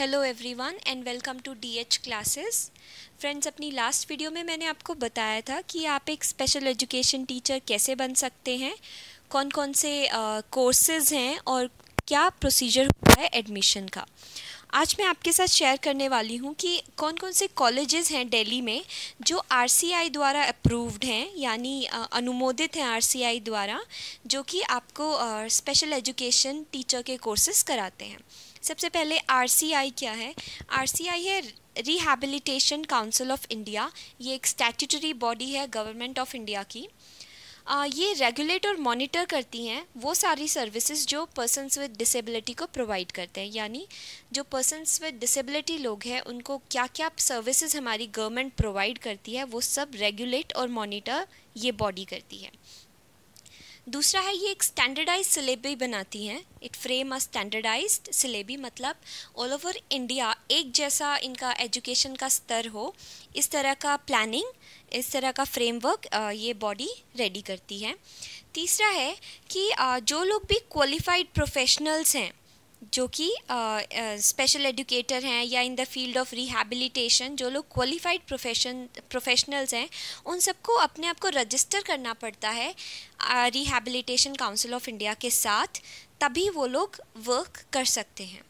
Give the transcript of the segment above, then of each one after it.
Hello everyone and welcome to DH classes friends अपनी last video में मैंने आपको बताया था कि आप एक स्पेशल एजुकेशन टीचर कैसे बन सकते हैं कौन कौन से कोर्सेज uh, हैं और क्या प्रोसीजर होता है एडमिशन का। आज मैं आपके साथ शेयर करने वाली हूँ कि कौन कौन से कॉलेजेस हैं दिल्ली में जो आरसीआई द्वारा अप्रूव्ड हैं यानी अनुमोदित हैं आर द्वारा जो कि आपको स्पेशल एजुकेशन टीचर के कोर्सेज कराते हैं। सबसे पहले आरसीआई क्या है? आरसीआई है रिहेबिलिटेशन काउंसिल ऑफ़ इंडिया ये एक स्टैट्यूटरी बॉडी है गवर्नमेंट ऑफ़ इंडिया की. आ, ये रेगुलेट और मॉनिटर करती हैं वो सारी सर्विसेज़ जो पर्सनस विद डिसेबिलिटी को प्रोवाइड करते हैं. यानी जो पर्सनस विद डिसेबिलिटी लोग हैं उनको क्या क्या सर्विसेज़ हमारी गवर्नमेंट प्रोवाइड करती है वो सब रेगुलेट और मॉनिटर ये बॉडी करती है. दूसरा है, ये एक स्टैंडर्डाइज सिलेबी बनाती हैं। It frame a standardise syllabi मतलब ऑल ओवर इंडिया एक जैसा इनका एजुकेशन का स्तर हो, इस तरह का प्लानिंग इस तरह का फ्रेमवर्क ये बॉडी रेडी करती है। तीसरा है कि जो लोग भी क्वालिफाइड प्रोफेशनल्स हैं जो कि स्पेशल एजुकेटर हैं या in the field of rehabilitation जो लोग क्वालिफाइड प्रोफेशन प्रोफेशनल्स हैं, उन सबको अपने आप को रजिस्टर करना पड़ता है रिहेबिलिटेशन काउंसिल ऑफ़ इंडिया के साथ, तभी वो लोग वर्क कर सकते हैं।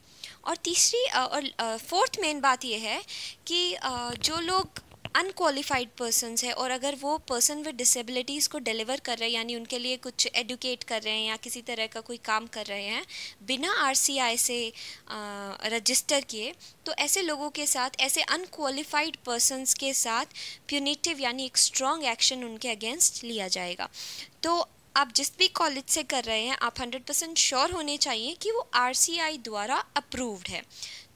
और तीसरी और फोर्थ मेन बात यह है कि जो लोग अनक्वालिफाइड पर्सनस है और अगर वो पर्सन विद डिसेबिलिटीज़ को डिलीवर कर रहे हैं, यानी उनके लिए कुछ एडुकेट कर रहे हैं या किसी तरह का कोई काम कर रहे हैं, बिना आर सी आई से रजिस्टर किए तो ऐसे लोगों के साथ, ऐसे अनक्वालिफाइड पर्सनस के साथ प्यूनिटिव यानी एक स्ट्रॉन्ग एक्शन उनके अगेंस्ट लिया जाएगा। तो आप जिस भी कॉलेज से कर रहे हैं, आप हंड्रेड परसेंट श्योर होने चाहिए कि वो आर सी आई द्वारा अप्रूव्ड है।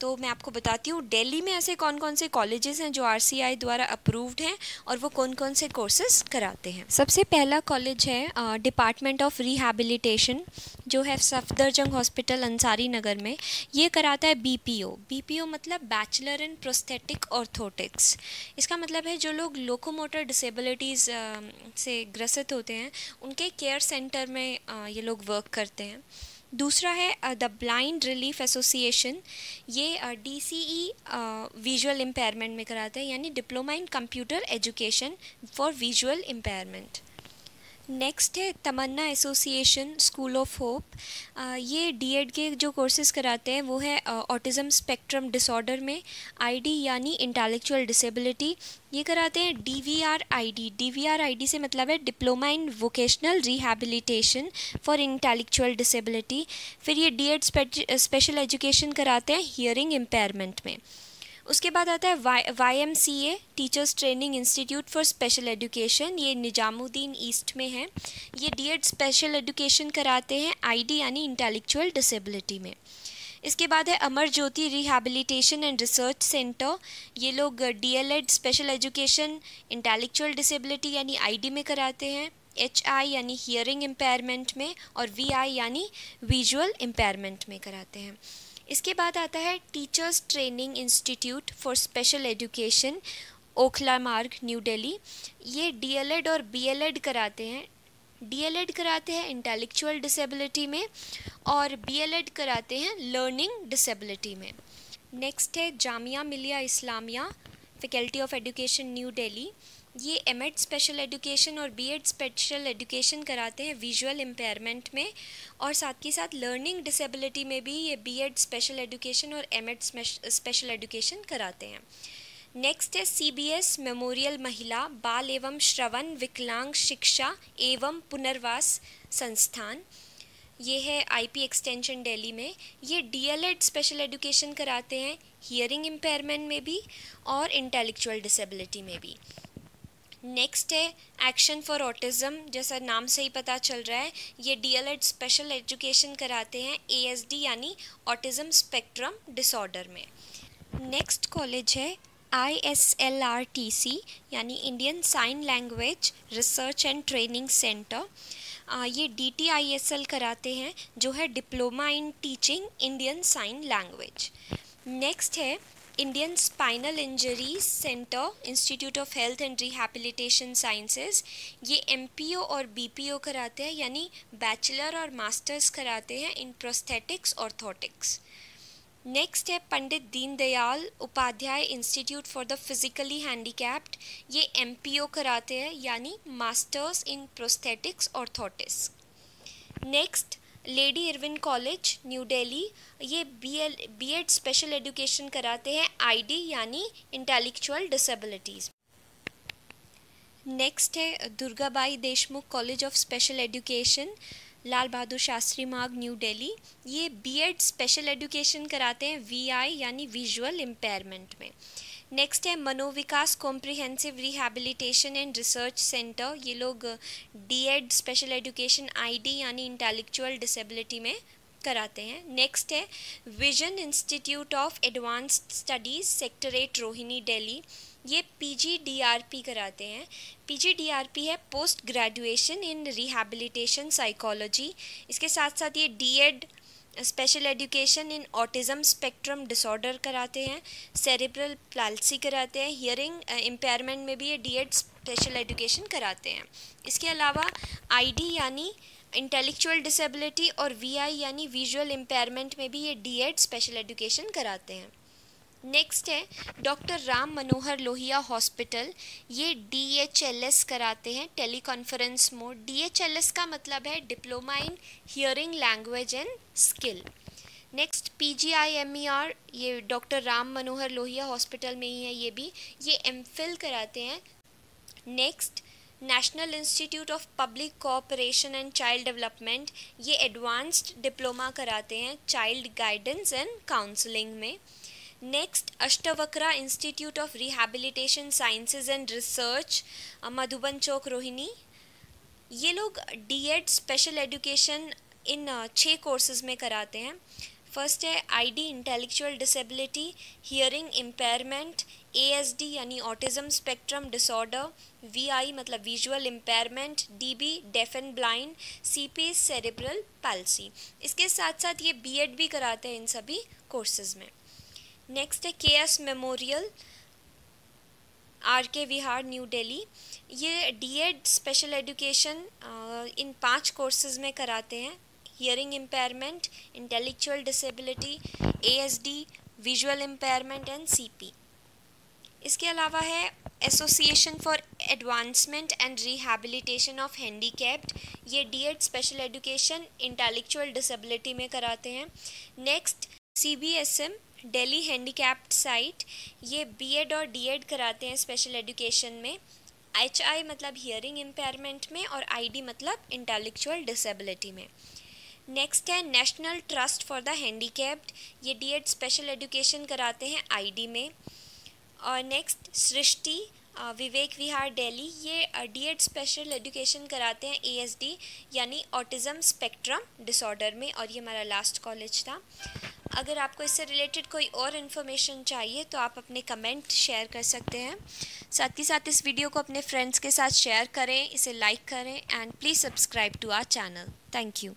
तो मैं आपको बताती हूँ, दिल्ली में ऐसे कौन कौन से कॉलेजेस हैं जो आरसीआई द्वारा अप्रूव्ड हैं और वो कौन कौन से कोर्सेज कराते हैं? सबसे पहला कॉलेज है डिपार्टमेंट ऑफ़ रिहेबिलिटेशन जो है सफदरजंग हॉस्पिटल अंसारी नगर में। ये कराता है बीपीओ बीपीओ मतलब बैचलर इन प्रोस्थेटिक ऑर्थोटिक्स इसका मतलब है जो लोग लोकोमोटर डिसेबिलिटीज़ से ग्रसित होते हैं, उनके केयर सेंटर में ये लोग वर्क करते हैं। दूसरा है द ब्लाइंड रिलीफ एसोसिएशन ये D C E visual impairment में कराते हैं, यानी diploma in computer education for visual impairment next है Tamanna association school of hope ये डीएड के जो कोर्सेज कराते हैं, वो है ऑटिज़म स्पेक्ट्रम डिसऑर्डर में आईडी यानी इंटेलेक्चुअल डिसेबिलिटी ये कराते हैं D V R I D D V R I D से मतलब है diploma in vocational rehabilitation for intellectual disability फिर ये डी एड स्पेशल एजुकेशन कराते हैं हियरिंग इम्पेयरमेंट में. उसके बाद आता है Y Y M C A teachers training institute for special education ये निजामुद्दीन ईस्ट में है। ये डी एड स्पेशल एजुकेशन कराते हैं आईडी यानी इंटेलेक्चुअल डिसेबिलिटी में। इसके बाद है Amar Jyoti rehabilitation and research centre ये लोग D L Ed special education intellectual disability यानी आईडी में कराते हैं। एच आई यानी हियरिंग इम्पेयरमेंट में, और वी आई यानी विजुअल इम्पेयरमेंट में कराते हैं। इसके बाद आता है teachers training institute for special education Okhla Marg, new Delhi ये डीएलएड और बीएलएड कराते हैं। डीएलएड कराते हैं इंटेलेक्चुअल डिसेबिलिटी में और बीएलएड कराते हैं लर्निंग डिसेबिलिटी में। नेक्स्ट है Jamia Millia Islamia faculty of education new Delhi ये एम एड स्पेशल एजुकेशन और बी एड स्पेशल एजुकेशन कराते हैं विजुअल इम्पेयरमेंट में और साथ के साथ लर्निंग डिसेबिलिटी में भी ये बी एड स्पेशल एजुकेशन और एम एड स्पेशल एजुकेशन कराते हैं। नेक्स्ट है सी बी एस मेमोरियल महिला बाल एवं श्रवण विकलांग शिक्षा एवं पुनर्वास संस्थान ये है आईपी एक्सटेंशन दिल्ली में। ये डीएलएड स्पेशल एजुकेशन कराते हैं हियरिंग इम्पेयरमेंट में भी और इंटेलेक्चुअल डिसेबिलिटी में भी। नेक्स्ट है एक्शन फॉर ऑटिज़म जैसा नाम से ही पता चल रहा है, ये डीएलएड स्पेशल एजुकेशन कराते हैं एएसडी यानी ऑटिज़म स्पेक्ट्रम डिसऑर्डर में। नेक्स्ट कॉलेज है I S L R T C यानी Indian sign language research and training centre ये D T I S L कराते हैं, जो है diploma in teaching Indian sign language next है Indian spinal injuries centre institute of health and rehabilitation sciences ये MPO और BPO कराते हैं, यानी बैचलर और मास्टर्स कराते हैं इन प्रोस्थेटिक्स और ऑर्थोटिक्स नेक्स्ट है Pandit Deendayal Upadhyay institute for the physically handicapped ये एम कराते हैं, यानी masters in prosthetics orthotics next lady Irwin college, new Delhi ये B L B Ed special education कराते हैं आईडी यानी इंटेलेक्चुअल डिसेबिलिटीज़ नेक्स्ट है, Durgabai Deshmukh college of special education Lal Bahadur Shastri Marg, new Delhi ये BEd special education कराते हैं VI यानी visual impairment में। नेक्स्ट है, Manovikas comprehensive rehabilitation and research centre ये लोग D Ed special education ID यानी इंटेलेक्चुअल डिसेबिलिटी में कराते हैं। नेक्स्ट है vision institute of advanced studies secretariat Rohini Delhi ये पीजीडीआरपी कराते हैं। पीजीडीआरपी है post graduation in rehabilitation psychology इसके साथ साथ ये D Ed special education in autism spectrum disorder कराते हैं सेरिब्रल प्लालसी कराते हैं हियरिंग इम्पेयरमेंट में भी ये डीएड स्पेशल एजुकेशन कराते हैं। इसके अलावा आईडी यानी इंटेलेक्चुअल डिसेबिलिटी और वीआई यानी विजुअल इम्पेयरमेंट में भी ये डीएड स्पेशल एजुकेशन कराते हैं। नेक्स्ट है डॉक्टर राम मनोहर लोहिया हॉस्पिटल ये डीएचएलएस कराते हैं टेली कॉन्फ्रेंस मोड डीएचएलएस का मतलब है diploma in hearing language and skill next PGIMER ये डॉक्टर राम मनोहर लोहिया हॉस्पिटल में ही है ये भी. ये एमफिल कराते हैं. Next national institute of public cooperation and child development ये एडवांस्ड डिप्लोमा कराते हैं चाइल्ड गाइडेंस एंड काउंसलिंग में. Next Ashtavakra institute of rehabilitation sciences and research Madhuban Chowk Rohini ये लोग डीएड स्पेशल एजुकेशन इन छः कोर्सेज में कराते हैं। फ़र्स्ट है ID intellectual disability hearing impairment ASD यानी ऑटिज्म स्पेक्ट्रम डिसऑर्डर वीआई मतलब visual impairment DB deaf and blind CP cerebral palsy इसके साथ साथ ये बीएड भी कराते हैं इन सभी कोर्सेज में। नेक्स्ट है के एस मेमोरियल आर के विहार न्यू दिल्ली ये डीएड स्पेशल एजुकेशन इन पाँच कोर्सेज में कराते हैं. Hearing impairment intellectual disability ASD visual impairment and CP इसके अलावा है association for advancement and rehabilitation of handicapped ये D Ed special education intellectual disability में कराते हैं. Next C B S M Delhi handicapped site ये बीएड और DEd कराते हैं स्पेशल एजुकेशन में। एच आई मतलब हियरिंग इम्पेयरमेंट में और आईडी मतलब इंटेलेक्चुअल डिसेबिलिटी में। नेक्स्ट है national trust for the handicapped ये डीएड स्पेशल एजुकेशन कराते हैं आईडी में। और नेक्स्ट सृष्टि विवेक विहार दिल्ली ये डीएड स्पेशल एजुकेशन कराते हैं एएसडी यानी ऑटिज़म स्पेक्ट्रम डिसऑर्डर में, और ये हमारा लास्ट कॉलेज था। अगर आपको इससे रिलेटेड कोई और इन्फॉर्मेशन चाहिए तो आप अपने कमेंट शेयर कर सकते हैं। साथ ही साथ इस वीडियो को अपने फ्रेंड्स के साथ शेयर करें, इसे लाइक करें and please subscribe to our channel thank you